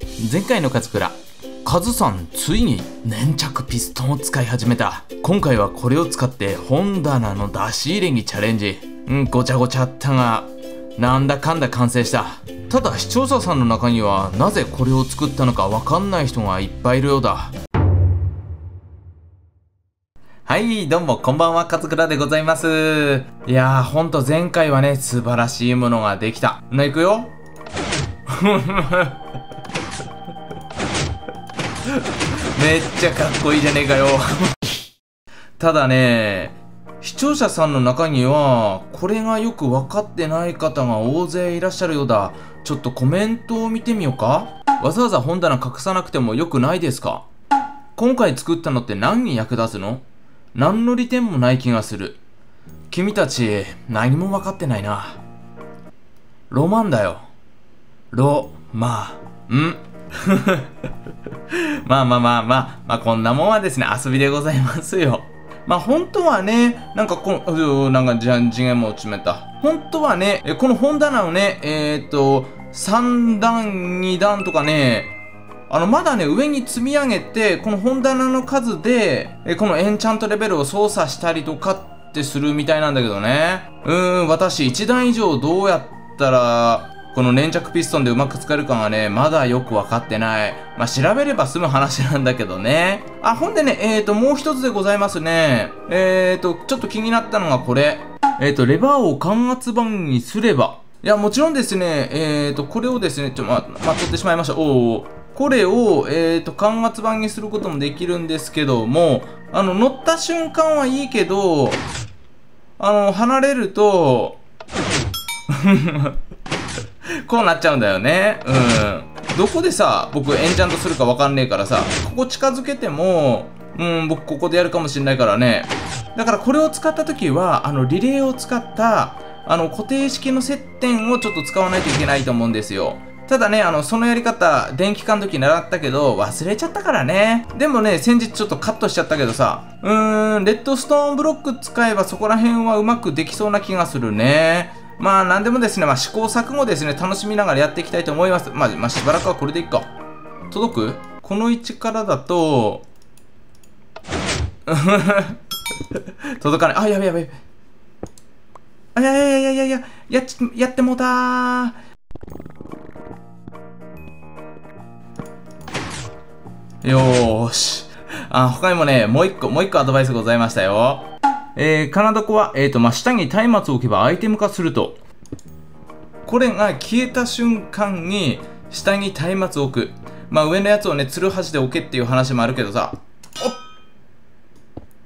前回の勝倉カズさんついに粘着ピストンを使い始めた。今回はこれを使って本棚の出し入れにチャレンジ。うんごちゃごちゃあったがなんだかんだ完成した。ただ視聴者さんの中にはなぜこれを作ったのかわかんない人がいっぱいいるようだ。はい、どうも、こんばんは、勝倉でございます。いやー、ほんと前回はね、素晴らしいものができた。な、いくよ。めっちゃかっこいいじゃねえかよ。ただね、視聴者さんの中には、これがよく分かってない方が大勢いらっしゃるようだ。ちょっとコメントを見てみようかわざわざ本棚隠さなくてもよくないですか？今回作ったのって何に役立つの？何の利点もない気がする。君たち、何も分かってないな。ロマンだよ。ロ、まあ、んま あまあまあまあ、まあこんなもんはですね、遊びでございますよ。まあ本当はね、なんかこの、なんかじゃん次元も落ちめた。本当はね、この本棚をね、えー、っと、3段、2段とかね、あの、まだね、上に積み上げて、この本棚の数で、このエンチャントレベルを操作したりとかってするみたいなんだけどね。うーん、私、1段以上どうやったら、この粘着ピストンでうまく使えるかがね、まだよくわかってない。まあ、調べれば済む話なんだけどね。あ、ほんでね、えーと、もう一つでございますね。えーと、ちょっと気になったのがこれ。えーと、レバーを感圧板にすれば。いや、もちろんですね、えーと、これをですね、ちょ、ま、ま、取ってしまいました。おおこれを、えーと、感圧板にすることもできるんですけども、あの、乗った瞬間はいいけど、あの、離れると、こうなっちゃうんだよね。うん。どこでさ、僕エンチャントするかわかんねえからさ、ここ近づけても、うん、僕ここでやるかもしんないからね。だからこれを使った時は、あの、リレーを使った、あの、固定式の接点をちょっと使わないといけないと思うんですよ。ただね、あの、そのやり方、電気化の時習ったけど、忘れちゃったからね。でもね、先日ちょっとカットしちゃったけどさ、うーん、レッドストーンブロック使えばそこら辺はうまくできそうな気がするね。まあ、なんでもですね、まあ、試行錯誤ですね、楽しみながらやっていきたいと思います。まあ、まあ、しばらくはこれでいっか。届く？この位置からだと、届かない。あ、やべやべ。あ、いやいやいやいやいや、やっち、やってもうたー。よーし。あ、他にもね、もう一個、もう一個アドバイスございましたよ。えー、カナダコは、えーと、まあ、下に松明を置けばアイテム化すると。これが消えた瞬間に、下に松明を置く。まあ、上のやつをね、つるはしで置けっていう話もあるけどさ。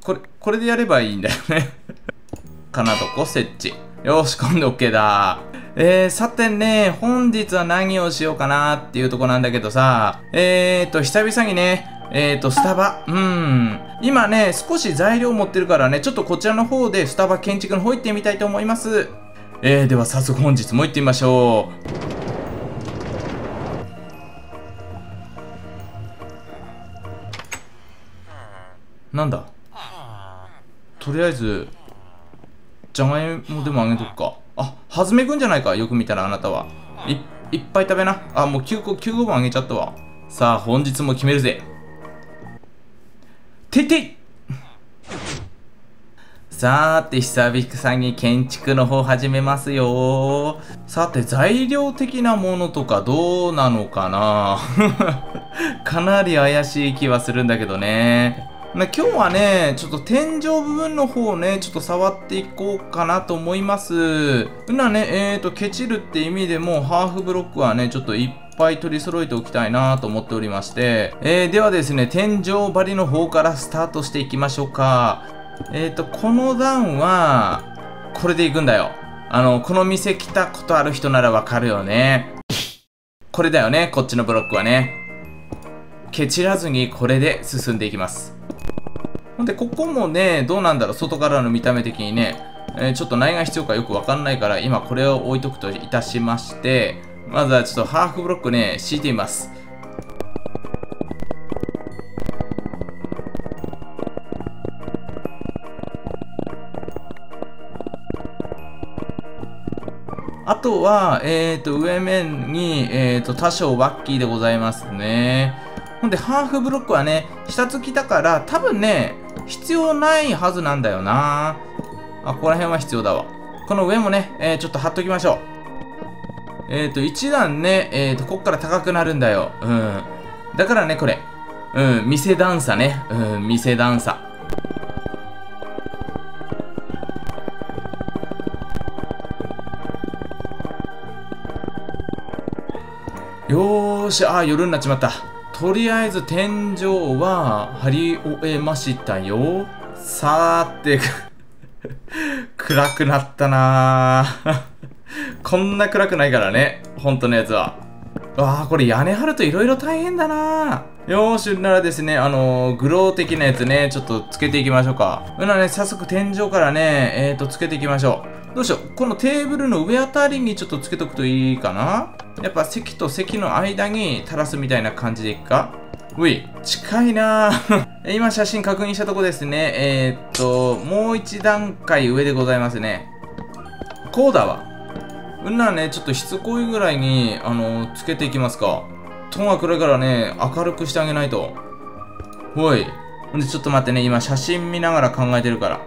これ、これでやればいいんだよね。カナダコ設置。よし、今度 OK だ。えー、さてね、本日は何をしようかなっていうとこなんだけどさ、えーと、久々にね、えーと、スタバ。うん。今ね、少し材料持ってるからね、ちょっとこちらの方でスタバ建築の方行ってみたいと思います。えー、では早速本日も行ってみましょう。なんだ？とりあえず、じゃがいもでもあげとくか。あ、はずめくんじゃないか？よく見たらあなたは。い、いっぱい食べな。あ、もう9個、9個分あげちゃったわ。さあ、本日も決めるぜ。ててい。さーて、久々に建築の方始めますよさて、材料的なものとかどうなのかな。かなり怪しい気はするんだけどね。ま今日はね、ちょっと天井部分の方をね、ちょっと触っていこうかなと思います。うなね、えーと、ケチるって意味でも、ハーフブロックはね、ちょっといっぱい取り揃えておきたいなと思っておりまして、えー、ではですね、天井張りの方からスタートしていきましょうか。えーと、この段は、これでいくんだよ。あの、この店来たことある人ならわかるよね。これだよね、こっちのブロックはね。ケチらずにこれで進んでいきます。ほんで、ここもね、どうなんだろう、外からの見た目的にね、えー、ちょっと何が必要かよくわかんないから、今これを置いとくといたしまして、まずはちょっとハーフブロックね、敷いてみます。あとは、えっ、ー、と、上面に、えっ、ー、と、多少ワッキーでございますね。ほんで、ハーフブロックはね、下付きだから、多分ね、必要ないはずなんだよな。あ、ここら辺は必要だわ。この上もね、えー、ちょっと貼っときましょう。えっ、ー、と、一段ね、えっ、ー、と、こっから高くなるんだよ。うん。だからね、これ。うん、店段差ね。うん、店段差。よーし、あ、夜になっちまった。とりあえず天井は張り終えましたよ。さーて、暗くなったな こんな暗くないからね。本当のやつは。わあ、これ屋根張ると色々大変だなよーし、ならですね、あのー、グロー的なやつね、ちょっとつけていきましょうか。うなね、早速天井からね、えーと、つけていきましょう。どうしよう。このテーブルの上あたりにちょっとつけとくといいかなやっぱ席と席の間に垂らすみたいな感じでいくか？うい、近いな 今写真確認したとこですね。えー、っと、もう一段階上でございますね。こうだわ。うんならね、ちょっとしつこいぐらいに、あの、つけていきますか。トンが暗いからね、明るくしてあげないと。ほい。ほんで、ちょっと待ってね、今写真見ながら考えてるから。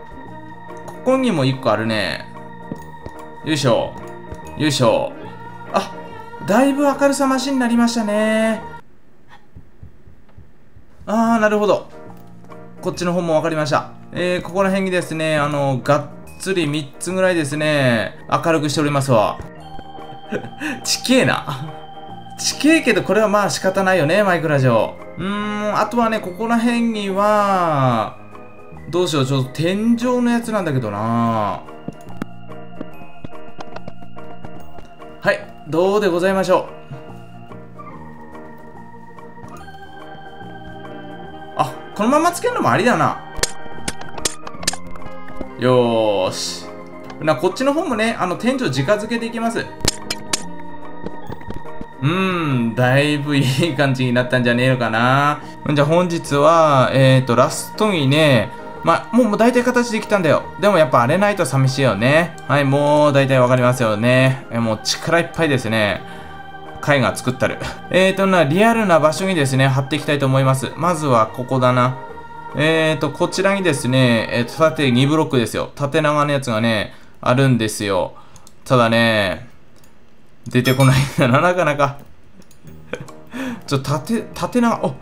ここにも一個あるね。よいしょ。よいしょ。あ、だいぶ明るさ増しになりましたね。あー、なるほど。こっちの方も分かりました。えー、ここら辺にですね、あの、がっつり3つぐらいですね、明るくしておりますわ。ちけえな。ちけえけど、これはまあ仕方ないよね、マイクラジオ。うーん、あとはね、ここら辺には、どうしよう、ちょっと天井のやつなんだけどなはい、どうでございましょう？あ、このままつけるのもありだな。よーし。な、こっちの方もね、あの、店長直付けでいきます。うーん、だいぶいい感じになったんじゃねえのかな。じゃあ本日は、えっ、ー、と、ラストにね、まあ、もう、大体形できたんだよ。でもやっぱ荒れないと寂しいよね。はい、もう大体わかりますよね。えもう力いっぱいですね。貝が作ったる。えーとな、リアルな場所にですね、貼っていきたいと思います。まずはここだな。えーと、こちらにですね、えーと、縦2ブロックですよ。縦長のやつがね、あるんですよ。ただね、出てこないんだな、なかなか。ちょ、縦、縦長、お、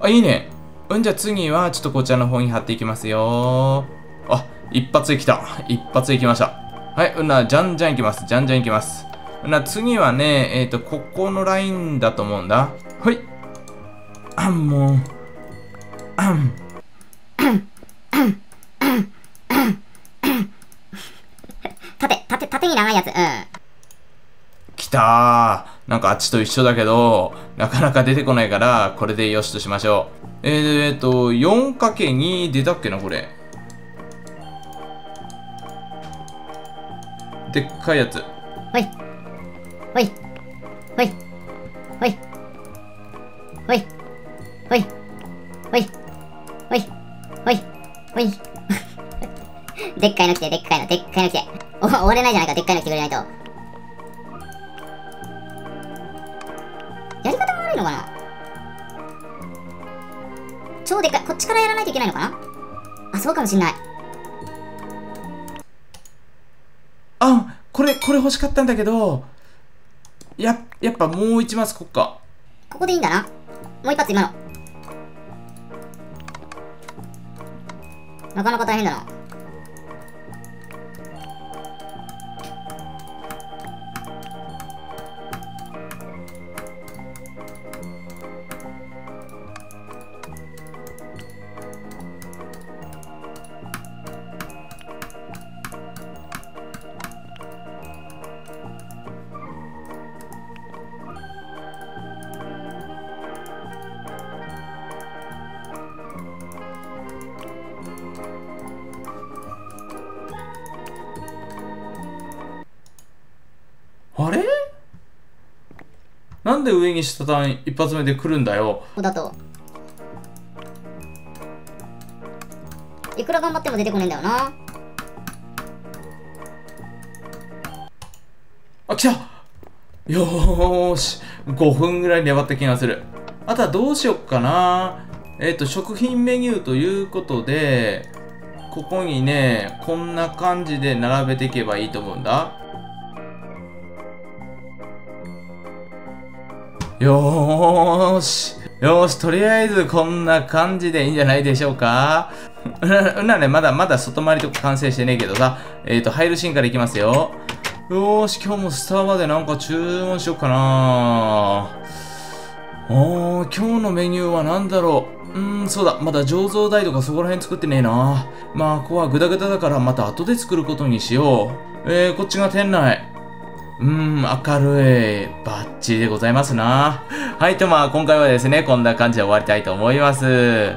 あ、いいね。うんじゃ次はちょっとこちらの方に貼っていきますよ。あ一発できた。一発できました。はいうんなじゃんじゃんいきます。じゃんじゃんいきます。うんな次はねえっ、ー、とここのラインだと思うんだ。はい。あんもうあん縦縦縦に長いやつ。うん。きたー。なんかあっちと一緒だけど、なかなか出てこないから、これでよしとしましょう。えー、っと、4×2 出たっけな、これ。でっかいやつ。ほい。ほい。ほい。ほい。ほい。ほい。ほい。ほい。ほい。ほい。でっかいの来て、でっかいの、でっかいの来て。お、終われないじゃないか、でっかいの来てくれないと。やり方が悪いのかな？超でかい。こっちからやらないといけないのかな？あ、そうかもしんない。あ、これ、これ欲しかったんだけど、や、やっぱもう一マスこっか。ここでいいんだな。もう一発今の。なかなか大変だな。で上に下段一発目で来るんだよだといくら頑張っても出てこねえんだよなあ、来たよーし。5分ぐらい粘った気がする。あとはどうしよっかな。えっ、と、食品メニューということで、ここにね、こんな感じで並べていけばいいと思うんだ。よーし。よし、とりあえずこんな感じでいいんじゃないでしょうか。うなね、まだまだ外回りとか完成してねえけどさ。えっ、ー、と、入るシーンからいきますよ。よーし、今日もスタバでなんか注文しようかなおー、今日のメニューは何だろう。うーん、そうだ。まだ醸造台とかそこら辺作ってねえな。まあ、ここはグダグダだからまた後で作ることにしよう。えー、こっちが店内。うーん、明るい。バッチリでございますな。はい、とまあ、今回はですね、こんな感じで終わりたいと思います。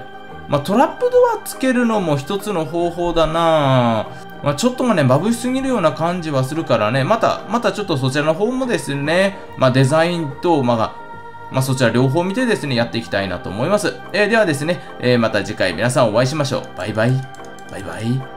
まあ、トラップドアつけるのも一つの方法だなまあ、ちょっとがね、眩しすぎるような感じはするからね、また、またちょっとそちらの方もですね、まあ、デザインと、まあ、まあ、そちら両方見てですね、やっていきたいなと思います。えー、ではですね、えー、また次回皆さんお会いしましょう。バイバイ。バイバイ。